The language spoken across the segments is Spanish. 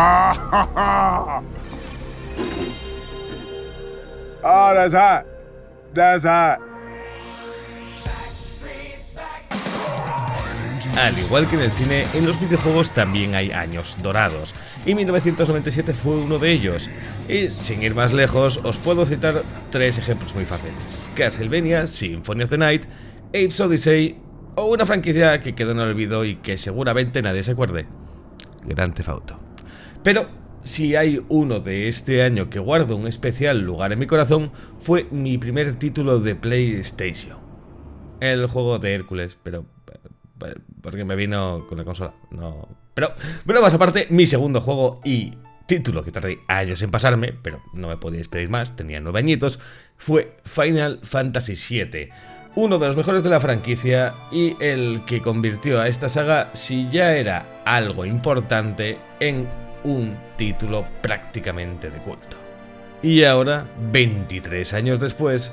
Oh, that's hot. That's hot. Al igual que en el cine, en los videojuegos también hay años dorados, y 1997 fue uno de ellos. Y sin ir más lejos, os puedo citar tres ejemplos muy fáciles. Castlevania, Symphony of the Night, Apes Odyssey o una franquicia que quedó en el olvido y que seguramente nadie se acuerde. Gran Theft Auto. Pero si hay uno de este año que guardo un especial lugar en mi corazón, fue mi primer título de PlayStation. El juego de Hércules, pero porque me vino con la consola. No. Pero, bueno, más aparte, mi segundo juego y título que tardé años en pasarme, pero no me podíais pedir más, tenía nueve añitos, fue Final Fantasy VII. Uno de los mejores de la franquicia y el que convirtió a esta saga, si ya era algo importante, en un título prácticamente de culto. Y ahora, 23 años después,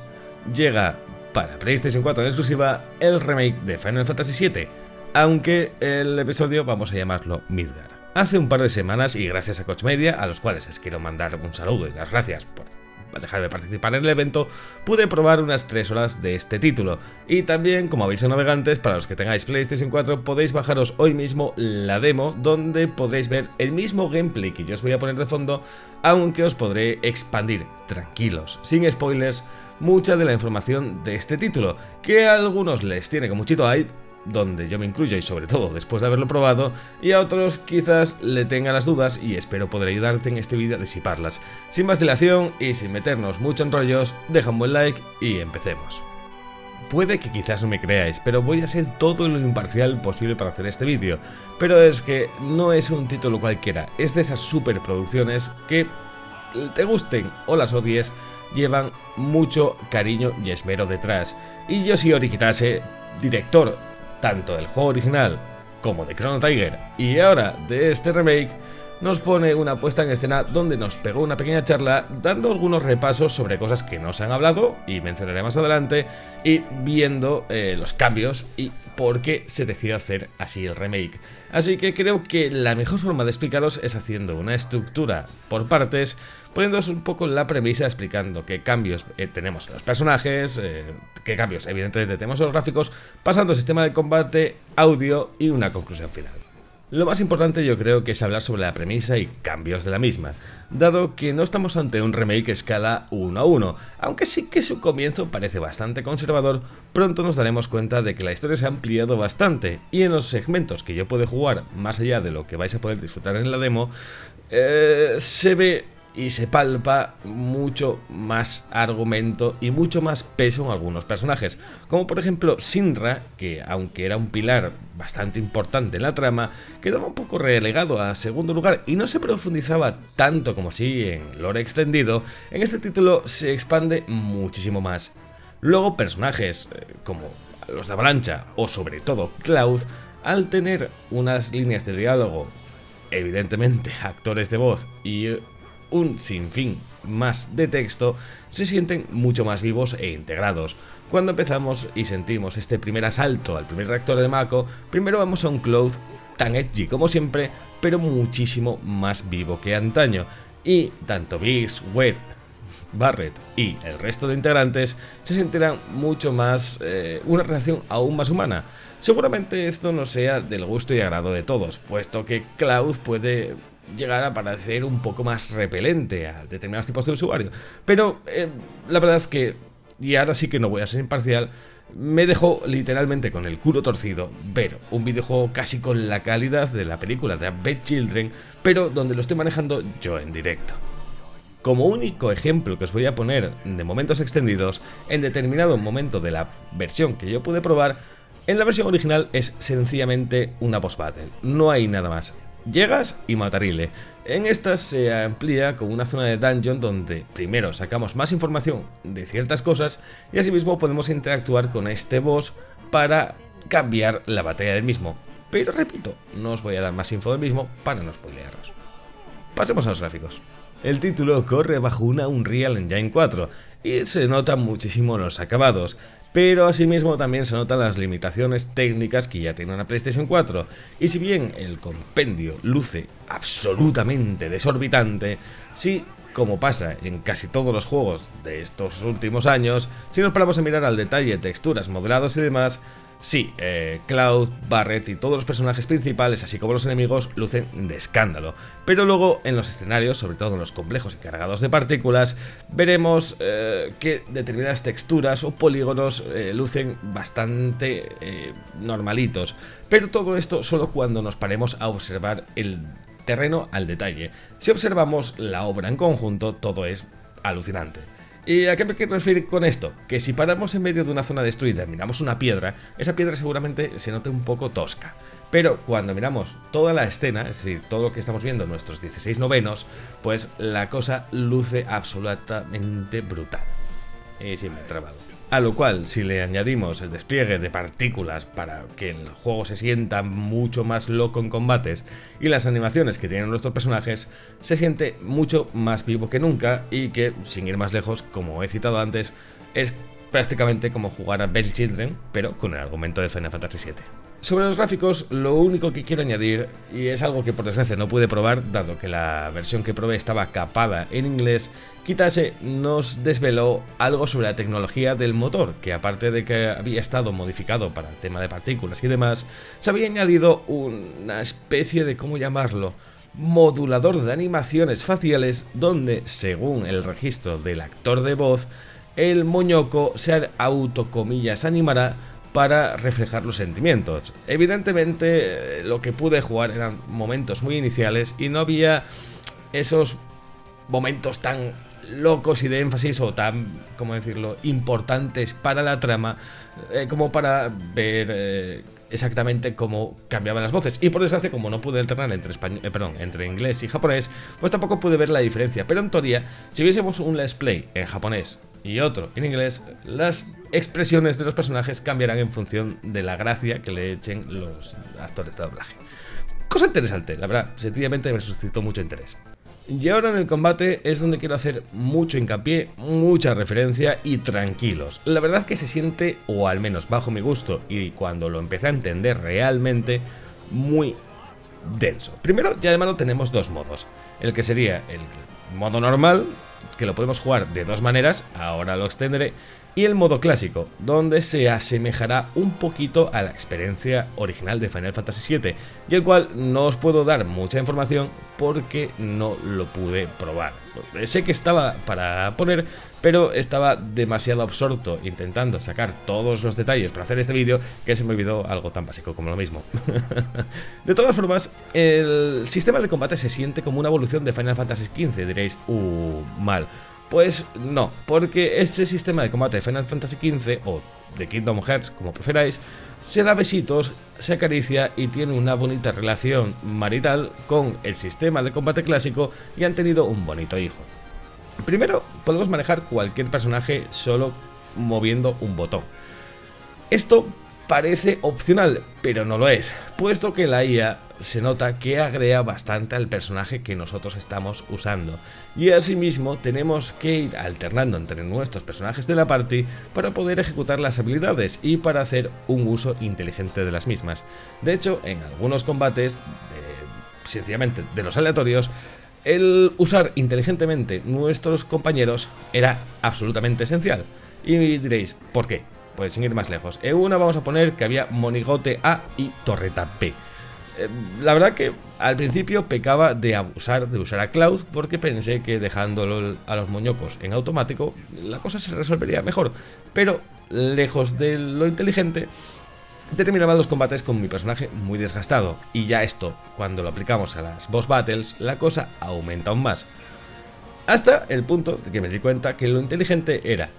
llega para PlayStation 4 en exclusiva el remake de Final Fantasy VII, aunque el episodio vamos a llamarlo Midgar. Hace un par de semanas y gracias a Coach Media, a los cuales les quiero mandar un saludo y las gracias por dejarme participar en el evento, pude probar unas 3 horas de este título. Y también, como aviso navegantes, para los que tengáis PlayStation 4, podéis bajaros hoy mismo la demo, donde podréis ver el mismo gameplay que yo os voy a poner de fondo, aunque os podré expandir, tranquilos, sin spoilers, mucha de la información de este título, que a algunos les tiene con muchito hype, donde yo me incluyo y sobre todo después de haberlo probado, y a otros quizás le tenga las dudas y espero poder ayudarte en este vídeo a disiparlas. Sin más dilación y sin meternos mucho en rollos, deja un buen like y empecemos. Puede que quizás no me creáis, pero voy a ser todo lo imparcial posible para hacer este vídeo, pero es que no es un título cualquiera, es de esas superproducciones que te gusten o las odies, llevan mucho cariño y esmero detrás. Y yo si Kitase, director tanto del juego original como de Chrono Tiger y ahora de este remake, nos pone una puesta en escena donde nos pegó una pequeña charla dando algunos repasos sobre cosas que no se han hablado y mencionaré más adelante y viendo eh, los cambios y por qué se decidió hacer así el remake. Así que creo que la mejor forma de explicaros es haciendo una estructura por partes, poniéndoos un poco la premisa explicando qué cambios eh, tenemos en los personajes, eh, qué cambios evidentemente tenemos en los gráficos, pasando al sistema de combate, audio y una conclusión final. Lo más importante yo creo que es hablar sobre la premisa y cambios de la misma, dado que no estamos ante un remake escala 1 a 1, aunque sí que su comienzo parece bastante conservador, pronto nos daremos cuenta de que la historia se ha ampliado bastante, y en los segmentos que yo puedo jugar, más allá de lo que vais a poder disfrutar en la demo, eh, se ve y se palpa mucho más argumento y mucho más peso en algunos personajes, como por ejemplo Sinra, que aunque era un pilar bastante importante en la trama, quedaba un poco relegado a segundo lugar y no se profundizaba tanto como si en lore extendido, en este título se expande muchísimo más. Luego personajes eh, como los de Avalancha o sobre todo Cloud, al tener unas líneas de diálogo evidentemente actores de voz y un sinfín más de texto, se sienten mucho más vivos e integrados. Cuando empezamos y sentimos este primer asalto al primer reactor de Mako, primero vamos a un Cloud tan edgy como siempre, pero muchísimo más vivo que antaño. Y tanto Biggs, Webb, Barrett y el resto de integrantes se sentirán mucho más eh, una relación aún más humana. Seguramente esto no sea del gusto y agrado de todos, puesto que Cloud puede llegar a parecer un poco más repelente a determinados tipos de usuario. Pero eh, la verdad es que, y ahora sí que no voy a ser imparcial, me dejó literalmente con el culo torcido ver un videojuego casi con la calidad de la película de Bad Children, pero donde lo estoy manejando yo en directo. Como único ejemplo que os voy a poner de momentos extendidos, en determinado momento de la versión que yo pude probar, en la versión original es sencillamente una boss battle, no hay nada más. Llegas y matarile. En esta se amplía con una zona de dungeon donde primero sacamos más información de ciertas cosas y asimismo podemos interactuar con este boss para cambiar la batalla del mismo. Pero repito, no os voy a dar más info del mismo para no spoilearos. Pasemos a los gráficos. El título corre bajo una Unreal Engine 4 y se nota muchísimo los acabados. Pero asimismo también se notan las limitaciones técnicas que ya tiene una PlayStation 4. Y si bien el compendio luce absolutamente desorbitante, sí como pasa en casi todos los juegos de estos últimos años, si nos paramos a mirar al detalle, texturas, modelados y demás, Sí, eh, Cloud, Barret y todos los personajes principales, así como los enemigos, lucen de escándalo. Pero luego en los escenarios, sobre todo en los complejos y cargados de partículas, veremos eh, que determinadas texturas o polígonos eh, lucen bastante normalitos. Pero todo esto solo cuando nos paremos a observar el terreno al detalle. Si observamos la obra en conjunto, todo es alucinante. ¿Y a qué me quiero referir con esto? Que si paramos en medio de una zona destruida y miramos una piedra, esa piedra seguramente se note un poco tosca. Pero cuando miramos toda la escena, es decir, todo lo que estamos viendo, nuestros 16 novenos, pues la cosa luce absolutamente brutal. Y sí me he trabado. A lo cual, si le añadimos el despliegue de partículas para que el juego se sienta mucho más loco en combates y las animaciones que tienen nuestros personajes, se siente mucho más vivo que nunca y que, sin ir más lejos, como he citado antes, es prácticamente como jugar a Bell Children, pero con el argumento de Final Fantasy VII. Sobre los gráficos, lo único que quiero añadir, y es algo que por desgracia no pude probar, dado que la versión que probé estaba capada en inglés, Kitase nos desveló algo sobre la tecnología del motor, que aparte de que había estado modificado para el tema de partículas y demás, se había añadido una especie de, ¿cómo llamarlo?, modulador de animaciones faciales donde, según el registro del actor de voz, el moñoco se autocomillas animará para reflejar los sentimientos. Evidentemente lo que pude jugar eran momentos muy iniciales y no había esos momentos tan locos y de énfasis o tan, ¿cómo decirlo?, importantes para la trama eh, como para ver eh, exactamente cómo cambiaban las voces. Y por desgracia, como no pude alternar entre, español, eh, perdón, entre inglés y japonés, pues tampoco pude ver la diferencia. Pero en teoría, si viésemos un let's play en japonés y otro en inglés, las expresiones de los personajes cambiarán en función de la gracia que le echen los actores de doblaje. Cosa interesante, la verdad, sencillamente me suscitó mucho interés. Y ahora en el combate es donde quiero hacer mucho hincapié, mucha referencia y tranquilos. La verdad que se siente, o al menos bajo mi gusto, y cuando lo empecé a entender realmente, muy denso. Primero, ya de mano tenemos dos modos. El que sería el modo normal, que lo podemos jugar de dos maneras, ahora lo extenderé, y el modo clásico, donde se asemejará un poquito a la experiencia original de Final Fantasy VII, y el cual no os puedo dar mucha información porque no lo pude probar. Sé que estaba para poner, pero estaba demasiado absorto intentando sacar todos los detalles para hacer este vídeo que se me olvidó algo tan básico como lo mismo. de todas formas, el sistema de combate se siente como una evolución de Final Fantasy XV, diréis, uh, mal. Pues no, porque este sistema de combate de Final Fantasy XV, o de Kingdom Hearts, como preferáis, se da besitos, se acaricia y tiene una bonita relación marital con el sistema de combate clásico y han tenido un bonito hijo. Primero, podemos manejar cualquier personaje solo moviendo un botón. Esto parece opcional, pero no lo es, puesto que la IA se nota que agrega bastante al personaje que nosotros estamos usando. Y asimismo tenemos que ir alternando entre nuestros personajes de la party para poder ejecutar las habilidades y para hacer un uso inteligente de las mismas. De hecho, en algunos combates, sencillamente de los aleatorios, el usar inteligentemente nuestros compañeros era absolutamente esencial. Y diréis, ¿por qué? Pues sin ir más lejos. En una vamos a poner que había monigote A y torreta B. Eh, la verdad que al principio pecaba de abusar de usar a Cloud porque pensé que dejándolo a los moñocos en automático la cosa se resolvería mejor. Pero lejos de lo inteligente, terminaban los combates con mi personaje muy desgastado. Y ya esto, cuando lo aplicamos a las boss battles, la cosa aumenta aún más. Hasta el punto de que me di cuenta que lo inteligente era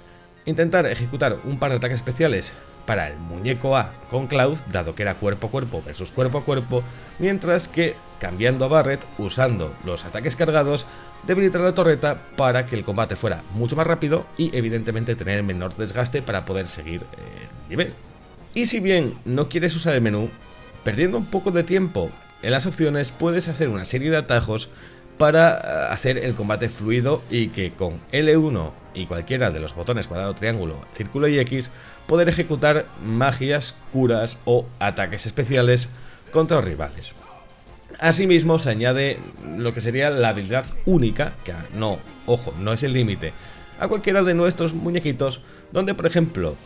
intentar ejecutar un par de ataques especiales para el muñeco A con Cloud, dado que era cuerpo a cuerpo versus cuerpo a cuerpo, mientras que cambiando a Barret, usando los ataques cargados, debilitar la torreta para que el combate fuera mucho más rápido y evidentemente tener menor desgaste para poder seguir el nivel. Y si bien no quieres usar el menú, perdiendo un poco de tiempo en las opciones puedes hacer una serie de atajos para eh, hacer el combate fluido y que con L1 y cualquiera de los botones cuadrado, triángulo, círculo y X poder ejecutar magias, curas o ataques especiales contra los rivales. Asimismo se añade lo que sería la habilidad única, que no, ojo, no es el límite, a cualquiera de nuestros muñequitos, donde por ejemplo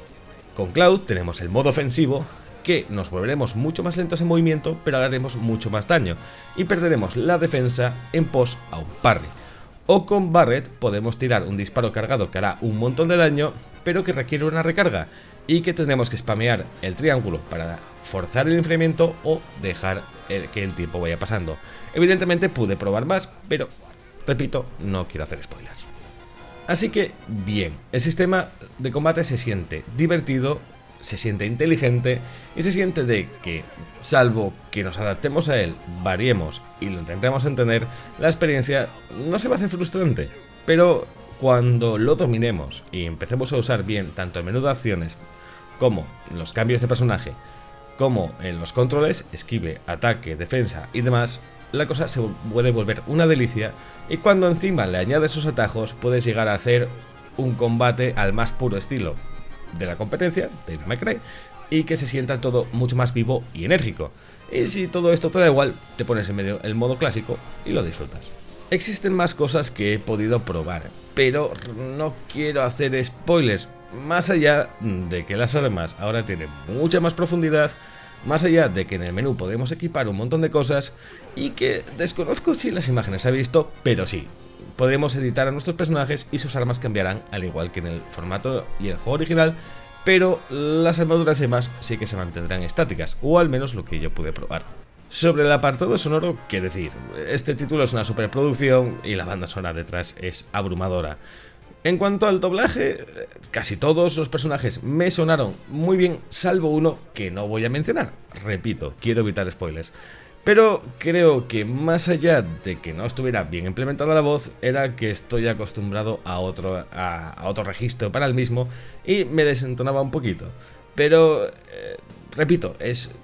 con Cloud tenemos el modo ofensivo, que nos volveremos mucho más lentos en movimiento, pero haremos mucho más daño, y perderemos la defensa en pos a un parry. O con Barret podemos tirar un disparo cargado que hará un montón de daño, pero que requiere una recarga, y que tendremos que spamear el triángulo para forzar el enfriamiento o dejar que el tiempo vaya pasando. Evidentemente pude probar más, pero repito, no quiero hacer spoilers. Así que, bien, el sistema de combate se siente divertido, se siente inteligente y se siente de que, salvo que nos adaptemos a él, variemos y lo intentemos entender, la experiencia no se va a hacer frustrante. Pero cuando lo dominemos y empecemos a usar bien tanto el menú de acciones como los cambios de personaje, como en los controles, esquive, ataque, defensa y demás, la cosa se puede volver una delicia y cuando encima le añades sus atajos puedes llegar a hacer un combate al más puro estilo de la competencia, de May y que se sienta todo mucho más vivo y enérgico. Y si todo esto te da igual, te pones en medio el modo clásico y lo disfrutas. Existen más cosas que he podido probar, pero no quiero hacer spoilers más allá de que las armas ahora tienen mucha más profundidad, más allá de que en el menú podemos equipar un montón de cosas y que desconozco si las imágenes ha visto, pero sí, podremos editar a nuestros personajes y sus armas cambiarán al igual que en el formato y el juego original, pero las armaduras y demás sí que se mantendrán estáticas, o al menos lo que yo pude probar. Sobre el apartado sonoro, qué decir, este título es una superproducción y la banda sonora detrás es abrumadora. En cuanto al doblaje, casi todos los personajes me sonaron muy bien, salvo uno que no voy a mencionar. Repito, quiero evitar spoilers. Pero creo que más allá de que no estuviera bien implementada la voz, era que estoy acostumbrado a otro, a, otro registro para el mismo y me desentonaba un poquito. Pero, eh, repito, es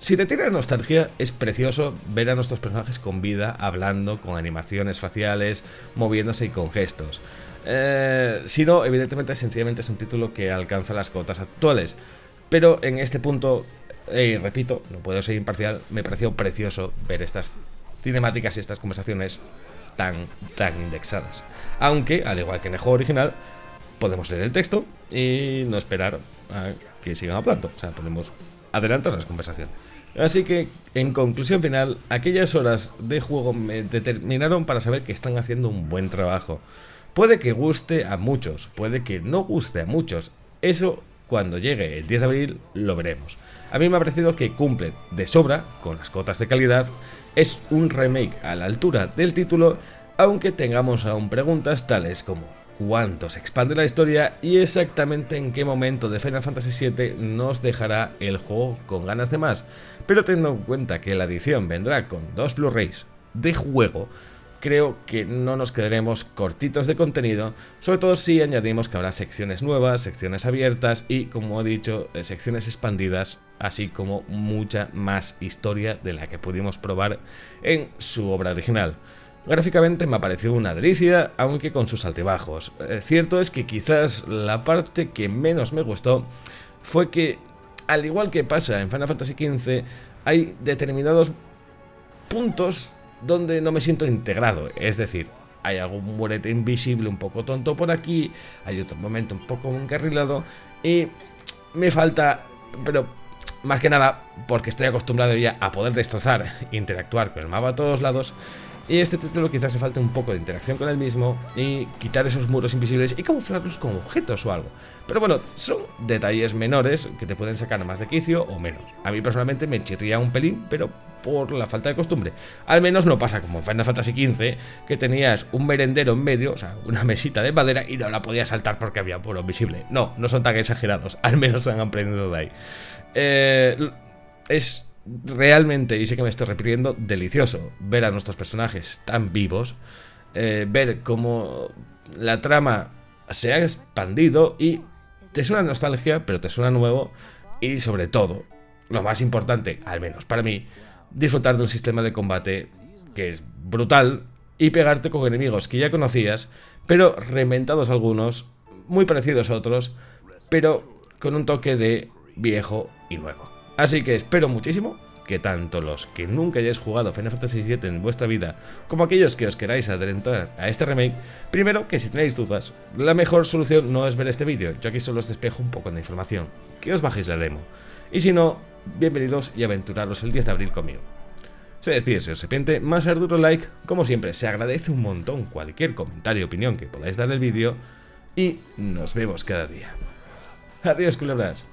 si te tiene nostalgia, es precioso ver a nuestros personajes con vida, hablando, con animaciones faciales, moviéndose y con gestos. Eh, si no, evidentemente, sencillamente es un título que alcanza las cotas actuales. Pero en este punto, eh, repito, no puedo ser imparcial, me pareció precioso ver estas cinemáticas y estas conversaciones tan, tan indexadas. Aunque, al igual que en el juego original, podemos leer el texto y no esperar a que sigan hablando. O sea, podemos adelantar las conversaciones. Así que, en conclusión final, aquellas horas de juego me determinaron para saber que están haciendo un buen trabajo. Puede que guste a muchos, puede que no guste a muchos. Eso, cuando llegue el 10 de abril, lo veremos. A mí me ha parecido que cumple de sobra con las cotas de calidad. Es un remake a la altura del título, aunque tengamos aún preguntas tales como cuánto se expande la historia y exactamente en qué momento de Final Fantasy VII nos dejará el juego con ganas de más. Pero teniendo en cuenta que la edición vendrá con dos Blu-rays de juego, creo que no nos quedaremos cortitos de contenido, sobre todo si añadimos que habrá secciones nuevas, secciones abiertas y, como he dicho, eh, secciones expandidas, así como mucha más historia de la que pudimos probar en su obra original. Gráficamente me ha parecido una delicia, aunque con sus altibajos. Eh, cierto es que quizás la parte que menos me gustó fue que, al igual que pasa en Final Fantasy XV, hay determinados puntos donde no me siento integrado. Es decir, hay algún murete invisible un poco tonto por aquí, hay otro momento un poco encarrilado y me falta, pero más que nada porque estoy acostumbrado ya a poder destrozar e interactuar con el mapa a todos lados, y este título quizás se falte un poco de interacción con el mismo y quitar esos muros invisibles y camuflarlos con objetos o algo. Pero bueno, son detalles menores que te pueden sacar más de quicio o menos. A mí personalmente me chirría un pelín, pero por la falta de costumbre. Al menos no pasa como en Final Fantasy XV, que tenías un merendero en medio, o sea, una mesita de madera y no la podías saltar porque había puro visible. No, no son tan exagerados, al menos se han aprendido de ahí. Eh, es realmente, y sé que me estoy repitiendo, delicioso ver a nuestros personajes tan vivos, eh, ver cómo la trama se ha expandido y te suena nostalgia, pero te suena nuevo y sobre todo, lo más importante, al menos para mí, disfrutar de un sistema de combate que es brutal, y pegarte con enemigos que ya conocías, pero reinventados algunos, muy parecidos a otros, pero con un toque de viejo y nuevo. Así que espero muchísimo que tanto los que nunca hayáis jugado Final Fantasy VII en vuestra vida, como aquellos que os queráis adelantar a este remake, primero que si tenéis dudas, la mejor solución no es ver este vídeo, yo aquí solo os despejo un poco de información, que os bajéis la demo. Y si no, bienvenidos y aventuraros el 10 de abril conmigo. Se despide señor Serpiente, más arduro like, como siempre, se agradece un montón cualquier comentario opinión que podáis darle al vídeo, y nos vemos cada día. Adiós culebras.